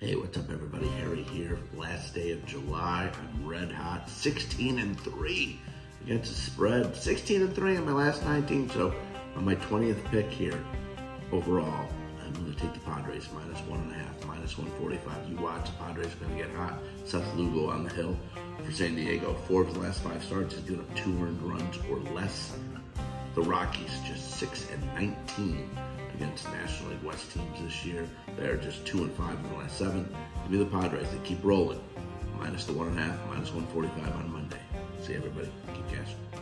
Hey, what's up, everybody? Harry here. Last day of July. I'm red hot. 16 and 3 against the spread. 16 and 3 in my last 19. So, on my 20th pick here, overall, I'm going to take the Padres minus one and a half, minus 145. You watch, the Padres are going to get hot. Seth Lugo on the hill for San Diego. Four of the last five starts, he's doing up two earned runs or less. The Rockies just 6 and 19 against National League West teams this year. They're just two and five in the last seven. Give me the Padres. They keep rolling. Minus the one and a half, minus 145 on Monday. See everybody. Keep cashing.